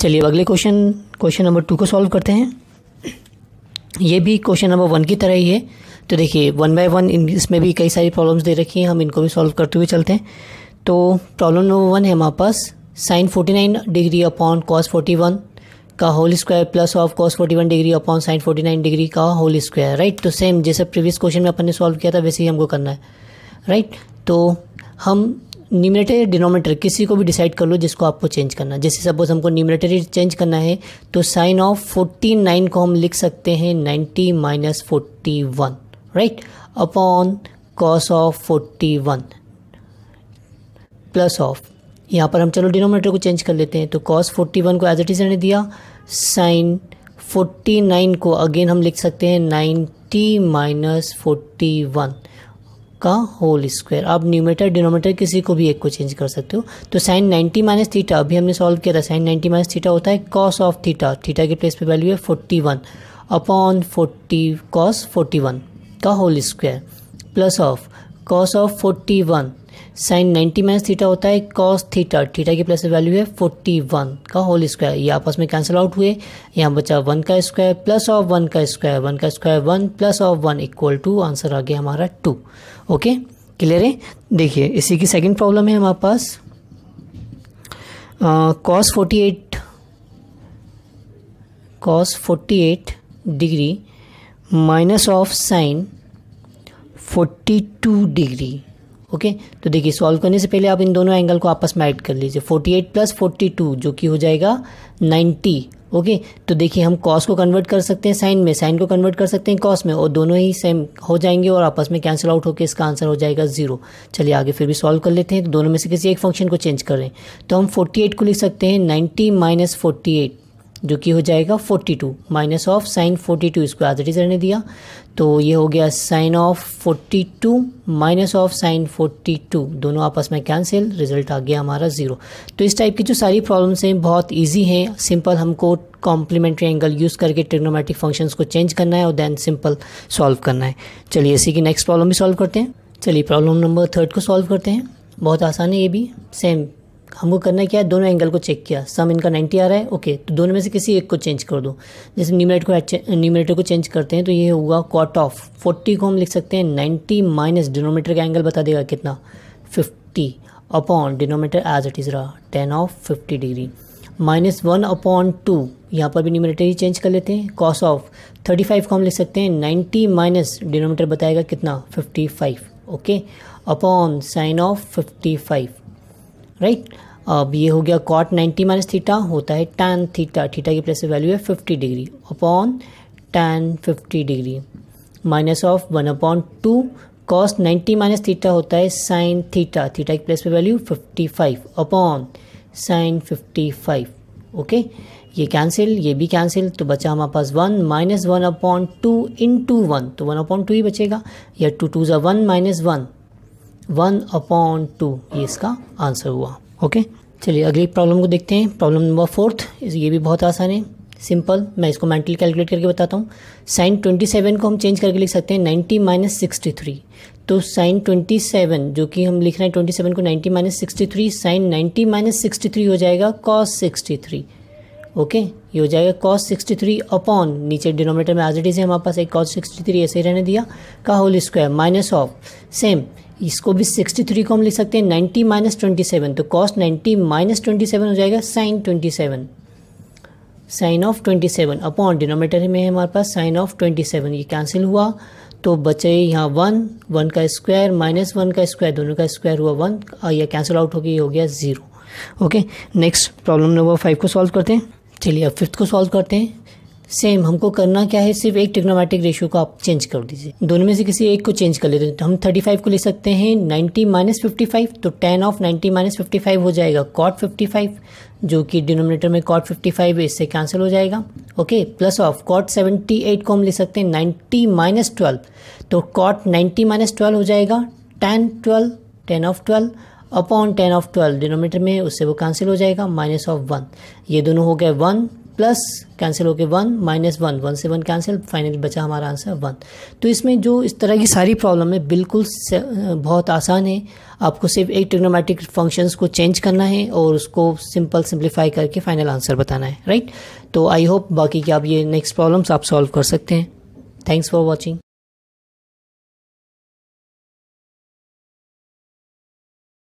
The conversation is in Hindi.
चलिए अगले क्वेश्चन क्वेश्चन नंबर टू को सॉल्व करते हैं। ये भी क्वेश्चन नंबर वन की तरह ही है। तो देखिए वन बाय वन इसमें भी कई सारी प्रॉब्लम्स दे रखी हैं, हम इनको भी सॉल्व करते हुए चलते हैं। तो प्रॉब्लम नंबर वन है हमारे पास sine forty nine degree upon cos forty one का whole square plus of cos forty one degree upon sine forty nine degree का होल स्क्वायर राइट तो सेम जैसे प्रीवियस क्वेश्चन में अपन ने सॉल्व किया था, वैसे ही हमको करना है राइट तो हम न्यूमिनेटर या डिनोमिनेटर किसी को भी डिसाइड कर लो जिसको आपको चेंज करना है। जैसे सपोज़ हमको न्यूमिनेटर चेंज करना है तो साइन ऑफ़ फोर्टी नाइन को हम लिख सकते हैं ninety minus forty one right upon cos of forty one plus of यहाँ पर हम चलो डिनोमिनेटर को चेंज कर लेते हैं तो कॉस फोर्टी वन को एज इट इज़ रहने दिया साइन फोर्टी नाइन को अगेन हम लिख सकते हैं नाइन्टी माइनस फोर्टी वन का होल स्क्वायर आप न्यूमेटर डिनोमीटर किसी को भी एक को चेंज कर सकते हो। तो साइन नाइन्टी माइनस थीटा अभी हमने सॉल्व किया था। साइन नाइन्टी माइनस थीटा होता है कॉस ऑफ़ थीटा थीटा के प्लेस पे वैल्यू है forty one upon forty cos forty one का whole square plus of cos of forty one sine ninety minus theta होता है कॉस थीटा थीटा की प्लस वैल्यू है फोर्टी वन का होल स्क्वायर ये आपस में कैंसिल आउट हुए। यहाँ बचा वन का स्क्वायर प्लस ऑफ़ वन का स्क्वायर वन का square one plus of one equal to answer आ गया हमारा टू ओके क्लियर है? देखिए, इसी की सेकंड प्रॉब्लम है हमारे पास। Cos forty eight cos forty eight degree minus of sine forty two degree okay तो देखिए सॉल्व करने से पहले आप इन दोनों एंगल को आपस में ऐड कर लीजिए। 48 प्लस फोर्टी जो कि हो जाएगा 90 ओके तो देखिए, हम कॉस को कन्वर्ट कर सकते हैं साइन में। साइन को कन्वर्ट कर सकते हैं कॉस में और दोनों ही सेम हो जाएँगे और आपस में कैंसिल आउट होकर इसका आंसर हो जाएगा ज़ीरो चलिए, आगे फिर भी सॉल्व कर लेते हैं। तो दोनों में से किसी एक फ़ंक्शन को चेंज कर रहे हैं। तो हम 48 को लिख सकते हैं। 90 माइनस फोर्टी जो कि हो जाएगा 42 माइनस ऑफ़ साइन 42 इसको इट इज़ रहने दिया। तो ये हो गया sine of 42 minus of sine 42 दोनों आपस में कैंसिल रिज़ल्ट आ गया हमारा ज़ीरो तो इस टाइप की जो सारी प्रॉब्लम्स हैं, बहुत इजी हैं। सिंपल हमको कॉम्प्लीमेंट्री एंगल यूज़ करके ट्रिग्नोमेट्रिक फ़ंक्शंस को चेंज करना है और देन सिंपल सॉल्व करना है। चलिए इसी की नेक्स्ट प्रॉब्लम भी सॉल्व करते हैं। चलिए प्रॉब्लम नंबर थर्ड को सॉल्व करते हैं। बहुत आसान है ये भी। सेम हमको करना क्या है? दोनों एंगल को चेक किया। सम इनका 90 आ रहा है। ओके तो दोनों में से किसी एक को चेंज कर दो। जैसे न्यूमिनेटर को न्यूमिनेटर को चेंज करते हैं तो ये होगा कॉट ऑफ़ 40 को हम लिख सकते हैं 90 माइनस डिनोमीटर का एंगल बता देगा कितना? 50 upon denominator as it is रहा। Tan of fifty degree minus one upon two यहाँ पर भी न्यूमिनेटर ही चेंज कर लेते हैं। कॉस ऑफ़ थर्टी फाइव को हम लिख सकते हैं नाइन्टी माइनस डिनोमीटर बताएगा कितना? Fifty five okay upon sine of fifty five right? अब ये हो गया कॉट 90 माइनस थीटा होता है टैन थीटा थीटा की प्लेस वैल्यू है 50 degree upon tan 50 degree minus of one upon two cos 90 minus theta होता है साइन थीटा थीटा की प्लेस पे वैल्यू 55 अपॉन साइन 55 ओके ये कैंसिल ये भी कैंसिल तो बचा हमारे पास one minus one upon two in two one तो वन अपॉन टू ही बचेगा, या टू टू ज़ा one minus one one upon two, ये इसका आंसर हुआ। ओके चलिए, अगली प्रॉब्लम को देखते हैं। प्रॉब्लम नंबर फोर्थ ये भी बहुत आसान है। सिंपल मैं इसको मेंटली कैलकुलेट करके बताता हूँ। साइन ट्वेंटी सेवन को हम चेंज करके लिख सकते हैं। नाइन्टी माइनस सिक्सटी थ्री तो साइन ट्वेंटी सेवन जो कि हम लिख रहे हैं ट्वेंटी सेवन को ninety minus sixty three sine ninety minus sixty three हो जाएगा। Cos sixty three okay? ये हो जाएगा कॉस सिक्सटी थ्री अपॉन नीचे डिनोमीटर में इज़ है, हमारे पास एक कॉस सिक्सटी थ्री ऐसे रहने दिया, का whole square minus of same इसको भी 63 को हम लिख सकते हैं 90 माइनस ट्वेंटी तो कॉस 90 माइनस ट्वेंटी हो जाएगा sine 27 sine of 27 upon denominator में है हमारे पास साइन ऑफ़ 27 ये कैंसिल हुआ तो बचे यहाँ वन वन का स्क्वायर माइनस वन का स्क्वायर दोनों का स्क्वायर हुआ वन यह कैंसिल आउट हो गया हो गया zero okay? Next problem number five को सॉल्व करते हैं। चलिए अब फिफ्थ को सॉल्व करते हैं। सेम हमको करना क्या है, सिर्फ़ एक टिग्नोमेट्रिक रेशियो को आप चेंज कर दीजिए। दोनों में से किसी एक को चेंज कर लेते हैं। तो हम 35 को ले सकते हैं 90 माइनस फिफ्टी तो टेन ऑफ़ 90 माइनस फिफ्टी हो जाएगा। कॉट 55 जो कि डिनोमिनेटर में कॉट 55 है, इससे कैंसिल हो जाएगा। ओके प्लस ऑफ़ कॉट 78 को हम ले सकते हैं 90 माइनस ट्वेल्व तो कॉट 90 माइनस ट्वेल्व हो जाएगा। Tan twelve tan of twelve upon tan of twelve denominator में, उससे वो कैंसिल हो जाएगा माइनस ऑफ़ वन ये दोनों हो गए वन प्लस कैंसिल हो होके वन माइनस वन वन से वन कैंसिल फाइनली बचा हमारा आंसर वन तो इसमें जो इस तरह की सारी प्रॉब्लम है, बिल्कुल बहुत आसान है। आपको सिर्फ़ एक ट्रिग्नोमेट्रिक फ़ंक्शंस को चेंज करना है और उसको सिंपल सिंप्लीफाई करके फाइनल आंसर बताना है राइट तो आई होप बाकी कि आप ये नेक्स्ट प्रॉब्लम्स आप सॉल्व कर सकते हैं। Thanks for watching